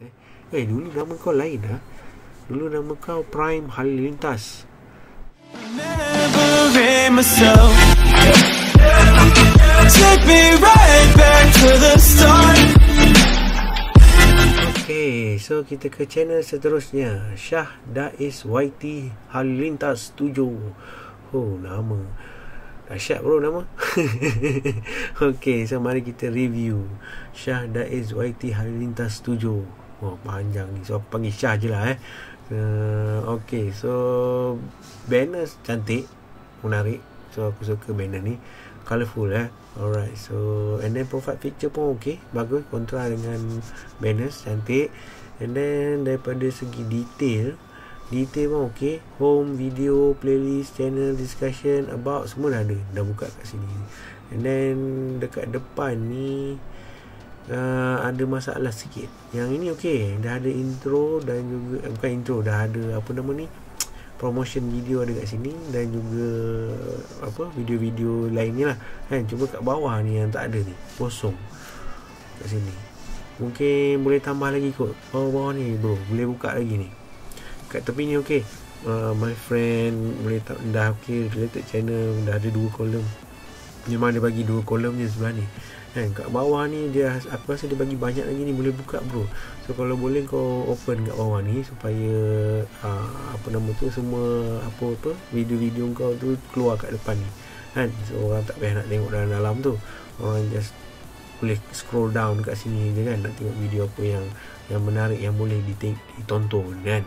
Eh, eh dulu nama kau lain ha? Dulu nama kau Prime Halilintas. Remembering myself. Take me right back to the start. Okay, so kita ke channel seterusnya. Syah Daiz YT Halilintas 7 Oh, nama. Dahsyat bro nama. Okay, so mari kita review. Syah Daiz YT Halilintas 7 Oh panjang ni. So panggil Syah je lah eh. Uh, Okay so Banner cantik Menarik. So aku suka banner ni. Colourful eh. Alright so And then profile picture pun okay. Bagus Kontra dengan Banners cantik. And then Daripada segi detail Detail pun okay. Home, video, playlist, channel, discussion About Semua dah ada. Dah buka kat sini. And then Dekat depan ni uh, ada masalah sikit. Yang ini okey, dah ada intro dan juga eh, bukan intro, dah ada apa nama ni? promotion video ada kat sini dan juga apa video-video lainnya lah. Kan cuma kat bawah ni yang tak ada ni. Kosong kat sini. Mungkin boleh tambah lagi kot. Bawah-bawah ni bro. Boleh buka lagi ni. Kat tepi ni okey. Uh, my friend boleh tak dah okey related channel dah ada dua kolom. Memang dia bagi dua kolom je sebelah ni kan kat bawah ni dia aku rasa dia bagi banyak lagi ni boleh buka bro. So kalau boleh kau open kat bawah ni supaya uh, apa nama tu semua apa apa video-video kau tu keluar kat depan ni. Kan so orang tak payah nak tengok dalam dalam tu. Orang just boleh scroll down kat sini je kan nak tengok video apa yang yang menarik yang boleh ditonton kan.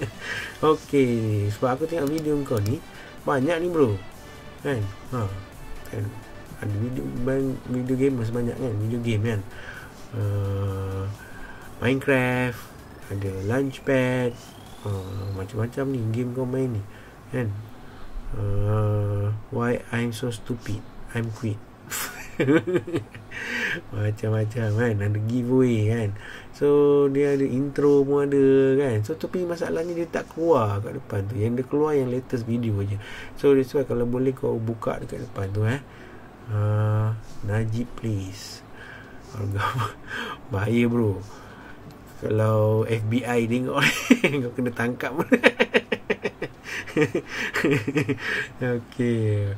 Okey sebab aku tengok video kau ni banyak ni bro. Kan ha kan ada video video game banyak kan video game kan. Uh, Minecraft ada Launchpad uh, macam-macam ni game kau main ni kan. Uh, why I'm so stupid? I'm quit. Macam-macam kan ada giveaway kan. So dia ada intro pun ada kan. So tapi masalahnya dia tak keluar kat depan tu. Yang dia keluar yang latest video je. So that's why kalau boleh kau buka dekat depan tu eh uh, Najib please. Harga Bahaya bro. Kalau FBI tengok Kau kena tangkap. Okay.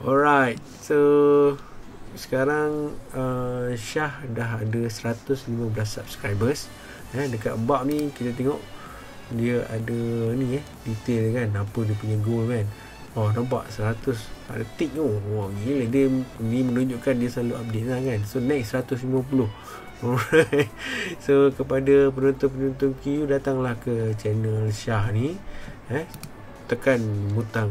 Alright So Sekarang uh, Syah dah ada 115 subscribers. Eh, Dekat bab ni Kita tengok Dia ada ni eh Detail kan Apa dia punya goal kan. Oh nampak 100 Ada tick tu Wah gila dia Ni menunjukkan dia selalu update lah kan. So next 150 Alright. So kepada penonton-penonton QU Datanglah ke channel Syah ni eh, Tekan butang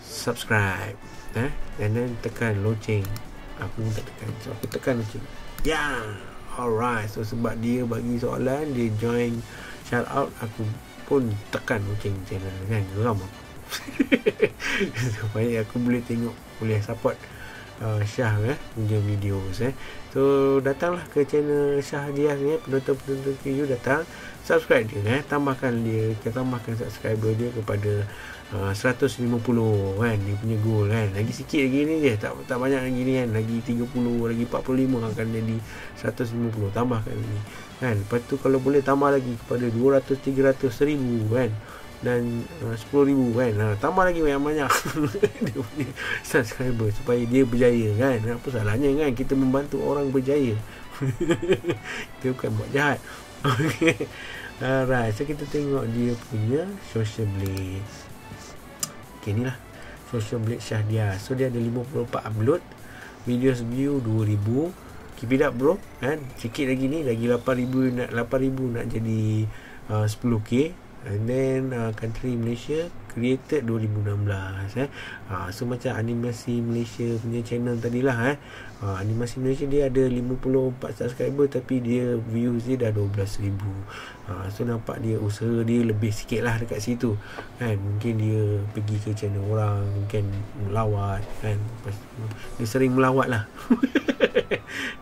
Subscribe eh, And then tekan loceng. Aku pun tak tekan So aku tekan loceng. Ya yeah. Alright. So sebab dia bagi soalan Dia join Shout out Aku pun tekan loceng channel kan. Geram aku supaya aku boleh tengok boleh support uh, Syah eh punya video eh. So datanglah ke channel Syah dia ni eh. penonton-penonton video datang subscribe dia eh. Tambahkan dia kita tambahkan subscriber dia kepada uh, 150 kan dia punya goal kan. Lagi sikit lagi ni je tak tak banyak lagi ni kan. Lagi 30 lagi 45 akan jadi 150 tambahkan ni kan. Lepas tu kalau boleh tambah lagi kepada 200 300 1000 kan dan uh, 10,000 kan. Ha, tambah lagi banyak-banyak dia punya subscriber supaya dia berjaya kan. Apa salahnya kan kita membantu orang berjaya? Kita bukan buat jahat. Ok alright so kita tengok dia punya social blade ok ni lah social blade Syahdia. So dia ada 54 upload. Video view 2000 keep it up bro. Kan? Sikit lagi ni lagi 8000 nak 8000 nak jadi uh, 10k and then uh, country Malaysia created 2016 eh. Uh, so macam animasi Malaysia punya channel tadi lah eh. Uh, animasi Malaysia dia ada 54 subscriber tapi dia views dia dah 12000 uh, so nampak dia usaha dia lebih sikit lah dekat situ kan. Mungkin dia pergi ke channel orang mungkin melawat kan. Dia sering melawat lah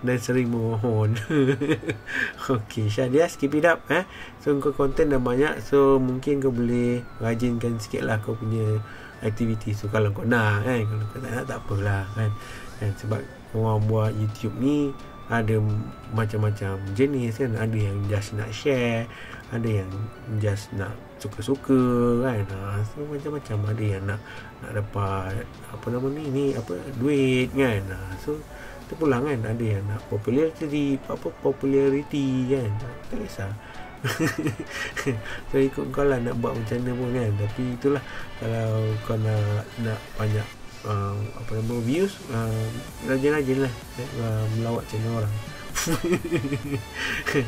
dan sering memohon. Ok Syadia keep it up eh? so kau konten dah banyak so mungkin kau boleh rajinkan sikit lah kau punya aktiviti. So kalau kau nak kan kalau kau tak nak tak apalah kan, kan? sebab orang buat YouTube ni ada macam-macam jenis kan. Ada yang just nak share ada yang just nak suka-suka kan. Ha, so macam-macam. Ada yang nak nak dapat apa nama ni ni apa duit kan. Ha, so terpulang kan ada yang nak popularity apa popularity kan. Tak kisah. So ikut kau lah nak buat macam mana pun kan. Tapi itulah kalau kau nak nak banyak uh, apa nama views uh, rajin-rajin lah uh, melawat channel orang.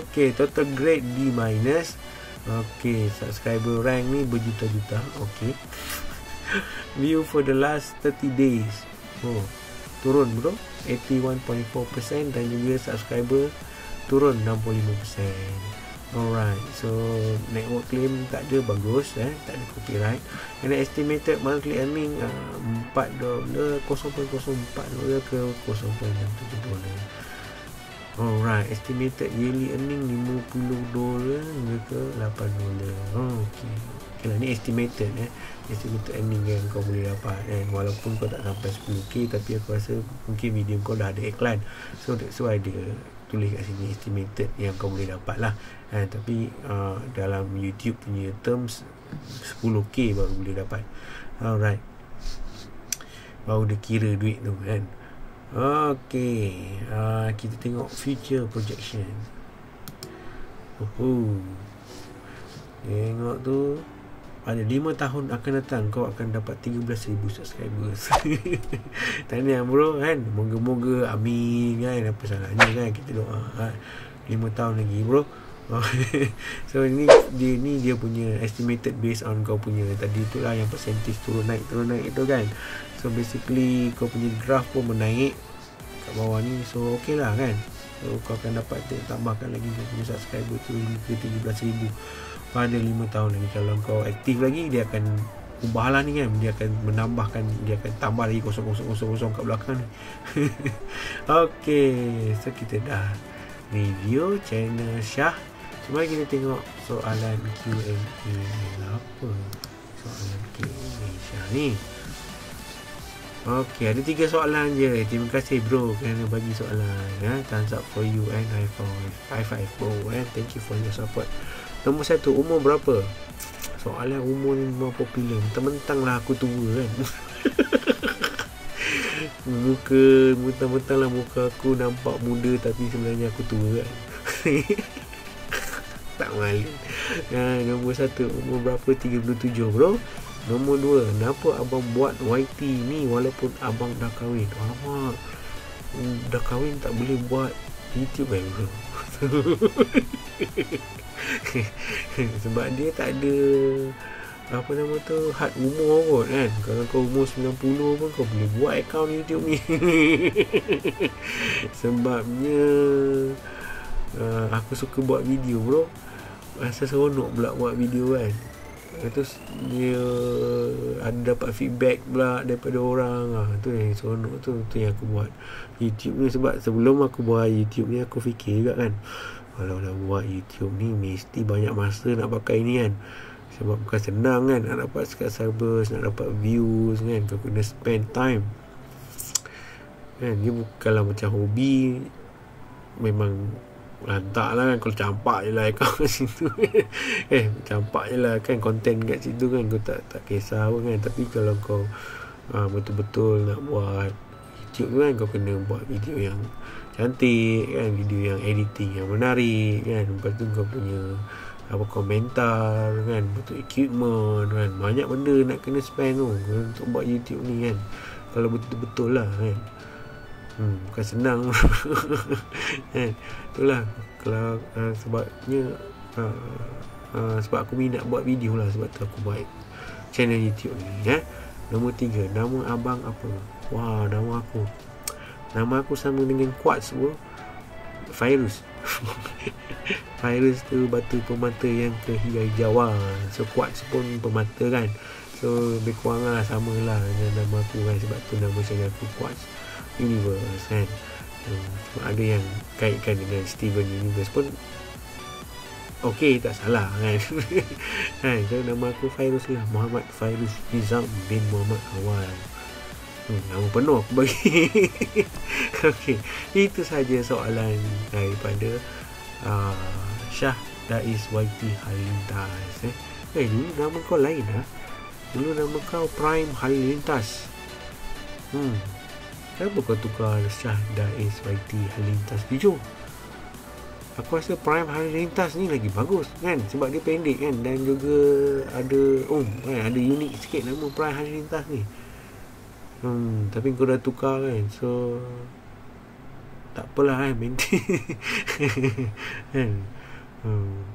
Okay total grade D minus. Okay subscriber rank ni berjuta-juta. Okay. View for the last 30 days. Oh turun bro 81.4% dan juga subscriber turun 65% Alright, so network claim tak ada bagus eh, tak ada copyright. And estimated monthly earning uh, 4 dolar 0.04 dolar ke 0.67 dolar. Alright, estimated yearly earning 50 dolar ke 8 dolar. Oh, okay. Okay lah, ni estimated eh. Estimated earning yang kau boleh dapat eh. Walaupun kau tak sampai 10k tapi aku rasa mungkin video kau dah ada iklan. So that's why dia tulis kat sini estimated yang kau boleh dapat lah eh, tapi uh, dalam YouTube punya terms 10k baru boleh dapat alright baru dia kira duit tu kan ok uh, kita tengok future projection. Oh, tengok tu pada 5 tahun akan datang kau akan dapat 13,000 subscribers. Tanya bro kan? Moga-moga amin kan? Apa salahnya kan? Kita doa kan? 5 tahun lagi bro. So ini dia ni dia punya estimated based on kau punya tadi itulah yang percentage turun naik turun naik itu kan so basically kau punya graph pun menaik kat bawah ni. So okey lah kan. So kau akan dapat tambahkan lagi. Kau punya subscriber tu ke 13,000 pada 5 tahun lagi. Kalau kau aktif lagi dia akan ubahlah ni kan. Dia akan menambahkan dia akan tambah lagi kosong kosong kosong kosong kat belakang ni. Okey, so kita dah review channel Syah. Cuma kita tengok soalan Q&A apa soalan Q&A Syah ni Okey, ada tiga soalan je. Terima kasih bro kerana bagi soalan. Ya, thumbs up for you and iPhone 5 bro. And thank you for your support. Nombor satu Umur berapa Soalan umur ni memang popular Mentang-mentang lah aku tua kan Muka Mentang-mentang lah muka aku Nampak muda Tapi sebenarnya aku tua kan Tak malu ha, Nombor satu Umur berapa 37 bro Nombor dua Kenapa abang buat YT ni Walaupun abang dah kahwin? Alamak Dah kahwin tak boleh buat YouTube kan bro sebab dia tak ada apa nama tu had umur kot kan? Kalau kau umur 90 pun kau boleh buat account YouTube ni. Sebabnya uh, aku suka buat video bro. Rasa seronok pula buat video kan Terus dia ada dapat feedback pula daripada orang. Ah tu yang seronok tu tu yang aku buat. YouTube ni sebab sebelum aku buat YouTube ni aku fikir juga kan kalau nak buat YouTube ni mesti banyak masa nak pakai ni kan. Sebab bukan senang kan nak dapat subscribers nak dapat views kan. Kau kena spend time. Kan dia bukanlah macam hobi. Memang lantak lah kan kalau campak je lah kau kat situ. Eh campak je lah kan konten kat situ kan. Kau tak tak kisah pun kan. Tapi kalau kau uh, betul-betul nak buat YouTube kan kau kena buat video yang cantik kan. Video yang editing yang menarik kan. Lepas tu kau punya apa komentar kan. Betul equipment kan. Banyak benda nak kena spend tu untuk buat YouTube ni kan. Kalau betul-betul lah kan hmm, bukan senang. Kan itulah. Kalau uh, sebabnya uh, uh, sebab aku minat buat video lah sebab tu aku buat channel YouTube ni ya nombor tiga nama abang apa? Wah nama aku. Nama aku sama dengan Quartz bro Virus. Virus tu batu pemata yang kehijauan So Quartz pun pemata kan. So lebih kurang lah sama lah dengan nama aku kan Sebab tu nama saya aku Quartz Universe kan Cuma ada yang kaitkan dengan Steven Universe pun Okey tak salah kan kan so nama aku Virus lah Muhammad Virus Nizam bin Muhammad Awal Hmm, nama penuh aku bagi. Okey, itu saja soalan daripada uh, Syah Dais YT Halilintas. Eh, eh dulu nama kau lain ah. Dulu nama kau Prime Halilintas. Hmm. Kenapa kau tukar Syah Dais YT Halilintas 7? Aku rasa Prime Halilintas ni lagi bagus kan? Sebab dia pendek kan? Dan juga ada oh kan? Ada unik sikit nama Prime Halilintas ni. Hmm, tapi kau dah tukar kan? So Tak apalah kan? Maintain. Kan? Hmm.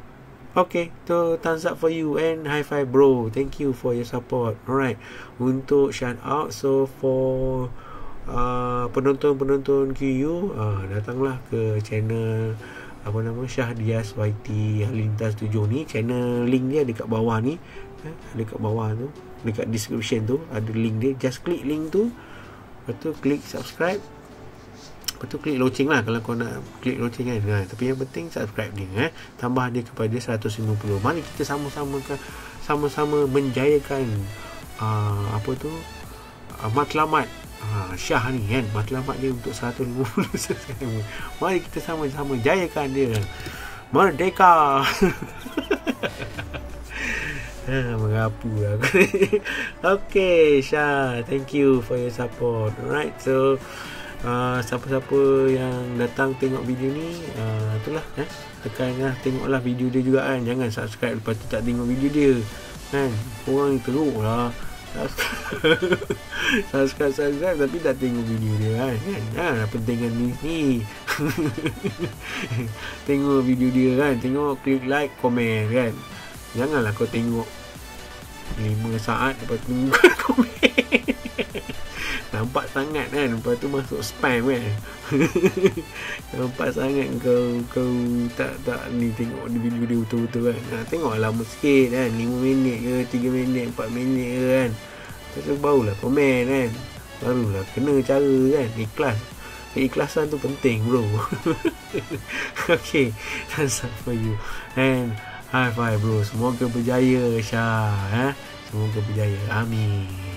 Okay So thumbs up for you And high five bro. Thank you for your support. Alright. Untuk shout out So for uh, Penonton-penonton QU uh, Datanglah ke channel apa nama Syah Dias YT Halintas 7 ni. Channel link dia dekat bawah ni eh, dekat bawah tu dekat description tu ada link dia. Just klik link tu lepas tu klik subscribe. Lepas tu klik loceng lah kalau kau nak klik loceng kan. Ha, tapi yang penting subscribe dia eh. tambah dia kepada 150 mari kita sama-sama sama-sama menjayakan uh, apa tu uh, matlamat uh, Syah ni kan matlamat dia untuk 150 mari kita sama-sama jayakan dia. Merdeka. Ha, mengapu lah. Okay Syah Thank you for your support. Alright So uh, Siapa-siapa yang datang tengok video ni uh, Itulah eh? Tekan lah Tengoklah video dia juga kan. Jangan subscribe Lepas tu tak tengok video dia. Kan Korang ni teruk lah Subscribe subscribe Tapi tak tengok video dia kan? Kan? Ha, Pentingan ni ni. Tengok video dia kan? Tengok klik like Komen kan? Janganlah kau tengok 5 saat Lepas tu komen. Nampak sangat kan Lepas tu masuk spam kan. Nampak sangat kau Kau tak tak ni tengok video dia betul-betul kan. Ha, Tengok lama sikit kan 5 minit ke 3 minit 4 minit ke kan. Lepas tu barulah komen kan. Barulah kena cara kan Ikhlas. Keikhlasan tu penting bro. Okay That's all for you. And High five bro. Semoga berjaya Syah eh? Semoga berjaya. Amin